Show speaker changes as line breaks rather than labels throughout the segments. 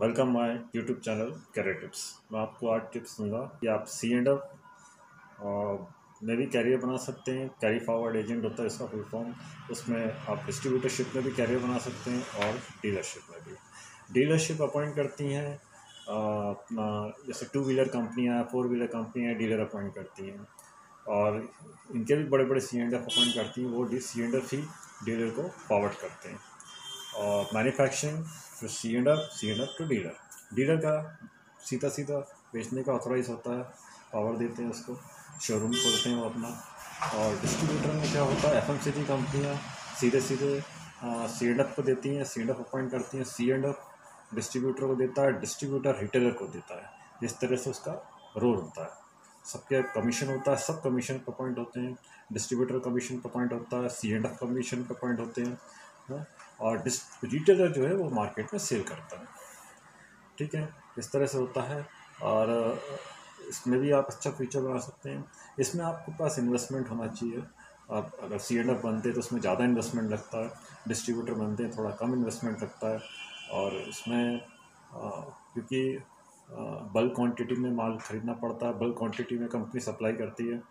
Welcome my YouTube channel career tips मैं आपको आज टिप्स दूँगा कि आप सी एंड एफ़ में भी कैरियर बना सकते हैं कैरी फॉरवर्ड एजेंट होता है इसका फुल फॉर्म उसमें आप डिस्ट्रीब्यूटरशिप में भी कैरियर बना सकते हैं, और डीलरशिप में भी। डीलरशिप अपॉइंट करती हैं अपना जैसे टू व्हीलर कंपनियाँ फोर व्हीलर कंपनियाँ डीलर अपॉइंट करती हैं। और इनके भी बड़े बड़े सी एंड एफ़ अपॉइंट करती हैं, वो सी एंड एफ़ ही डीलर को फॉरवर्ड करते हैं। और मैन्युफैक्चरिंग फिर C and F C and F to dealer dealer का सीधा सीधा बेचने का ऑथोराइज होता है पावर देते हैं उसको शोरूम खोलते हैं वो अपना। और डिस्ट्रीब्यूटर में क्या होता है एफ़ एम सी जी कंपनियाँ सीधे सीधे सी एंड एफ़ को देती हैं सी एंड एफ़ अपॉइंट करती हैं सी एंड एफ़ डिस्ट्रीब्यूटर को देता है डिस्ट्रीब्यूटर रिटेलर को देता है। जिस तरह से उसका रोल होता है। सबके कमीशन होता है, सब कमीशन पर पॉइंट होते हैं। डिस्ट्रीब्यूटर कमीशन पर पॉइंट होता है सी एंड एफ़ कमीशन पर पॉइंट होते हैं हाँ? और डिस रिटेलर जो है वो मार्केट में सेल करता है। ठीक है? इस तरह से होता है और इसमें भी आप अच्छा फीचर बना सकते हैं। इसमें आपके पास इन्वेस्टमेंट होना चाहिए। आप अगर सी एंड एफ़ बनते हैं तो उसमें ज़्यादा इन्वेस्टमेंट लगता है। डिस्ट्रीब्यूटर बनते हैं, थोड़ा कम इन्वेस्टमेंट लगता है। और इसमें क्योंकि बल्क क्वांटिटी में माल ख़रीदना पड़ता है। बल्क क्वांटिटी में कंपनी सप्लाई करती है।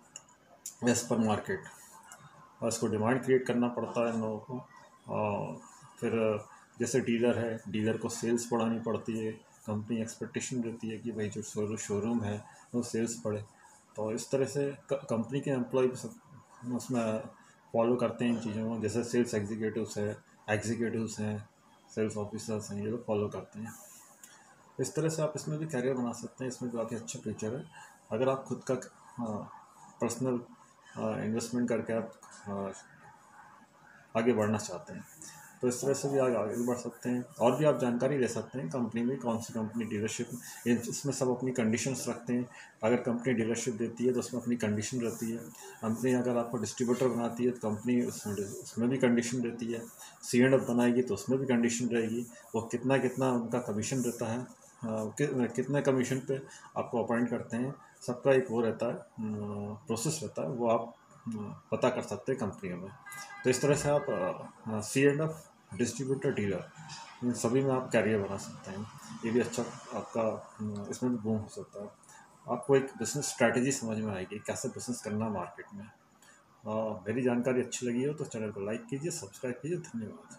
एज पर मार्केट और इसको डिमांड क्रिएट करना पड़ता है इन लोगों को। फिर, जैसे डीलर है, डीलर को सेल्स बढ़ानी पड़ती है, कंपनी एक्सपेक्टेशन रहती है कि भाई जो शोरूम है, वो सेल्स बढ़े। तो इस तरह से कंपनी के एम्प्लॉय उसमें फॉलो करते हैं इन चीज़ों को, जैसे सेल्स एग्जीक्यूटिव्स है एग्जीक्यूटिव्स हैं सेल्स ऑफिसर्स हैं, ये लोग फॉलो करते हैं। इस तरह से आप इसमें भी करियर बना सकते हैं, इसमें काफ़ी अच्छा फ्यूचर है। अगर आप खुद का पर्सनल इन्वेस्टमेंट करके आप आगे बढ़ना चाहते हैं। तो इस तरह से भी आगे आगे बढ़ सकते हैं और भी आप जानकारी ले सकते हैं कंपनी में कौन सी कंपनी डीलरशिप इसमें सब अपनी कंडीशंस रखते हैं। अगर कंपनी डीलरशिप देती है तो उसमें अपनी कंडीशन रहती है। कंपनी अगर आपको डिस्ट्रीब्यूटर बनाती है तो कंपनी उसमें उसमें भी कंडीशन रहती है। सी एंड एफ़ बनाएगी तो उसमें भी कंडीशन रहेगी। वो कितना कितना उनका कमीशन रहता है कि, कितने कमीशन पे आपको अपॉइंट करते हैं सबका एक वो रहता है प्रोसेस रहता है। वो आप पता कर सकते हैं कंपनियों में। तो इस तरह से आप C and F distributor dealer इन सभी में आप कैरियर बना सकते हैं। ये भी अच्छा आपका इसमें भी बूम हो सकता है। आपको एक बिज़नेस स्ट्रैटेजी समझ में आएगी कैसे बिज़नेस करना मार्केट में। आ, मेरी जानकारी अच्छी लगी हो तो चैनल को लाइक कीजिए सब्सक्राइब कीजिए धन्यवाद।